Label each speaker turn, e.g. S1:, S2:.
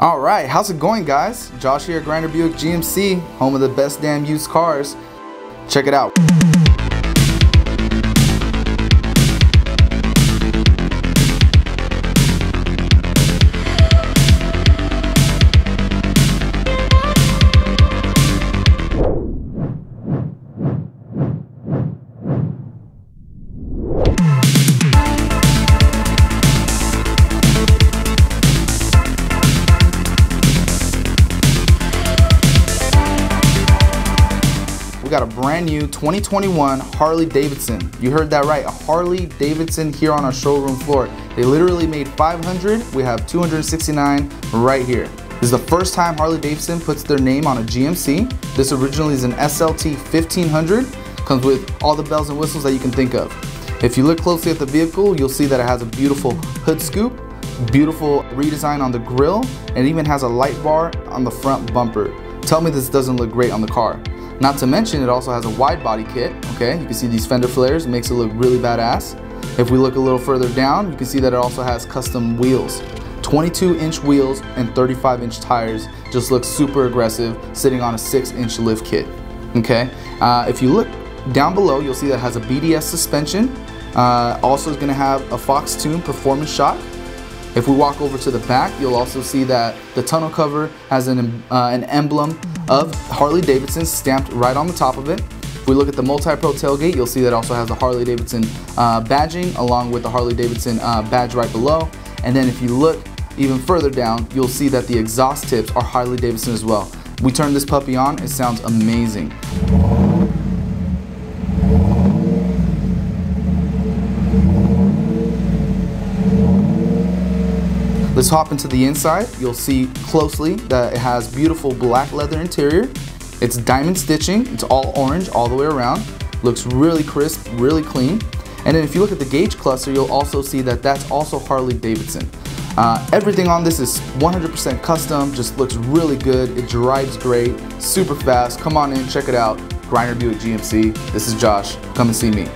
S1: All right, how's it going, guys? Josh here Greiner Buick GMC, home of the best damn used cars. Check it out. We got a brand new 2021 Harley Davidson. You heard that right, a Harley Davidson here on our showroom floor. They literally made 500, we have 269 right here. This is the first time Harley Davidson puts their name on a GMC. This originally is an SLT 1500, comes with all the bells and whistles that you can think of. If you look closely at the vehicle, you'll see that it has a beautiful hood scoop, beautiful redesign on the grille, and even has a light bar on the front bumper. Tell me this doesn't look great on the car. Not to mention, it also has a wide body kit, okay? You can see these fender flares, makes it look really badass. If we look a little further down, you can see that it also has custom wheels. 22 inch wheels and 35 inch tires just looks super aggressive sitting on a 6 inch lift kit, okay? Uh, if you look down below, you'll see that it has a BDS suspension. Uh, also is gonna have a Fox Tune performance shock if we walk over to the back, you'll also see that the tunnel cover has an, uh, an emblem of Harley Davidson stamped right on the top of it. If we look at the multi-pro tailgate, you'll see that also has the Harley Davidson uh, badging along with the Harley Davidson uh, badge right below. And then if you look even further down, you'll see that the exhaust tips are Harley Davidson as well. We turn this puppy on, it sounds amazing. Let's hop into the inside. You'll see closely that it has beautiful black leather interior. It's diamond stitching. It's all orange all the way around. Looks really crisp, really clean. And then if you look at the gauge cluster, you'll also see that that's also Harley Davidson. Uh, everything on this is 100% custom, just looks really good. It drives great, super fast. Come on in, check it out. Greiner Buick GMC. This is Josh. Come and see me.